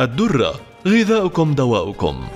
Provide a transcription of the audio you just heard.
الدرة غذاؤكم دواؤكم.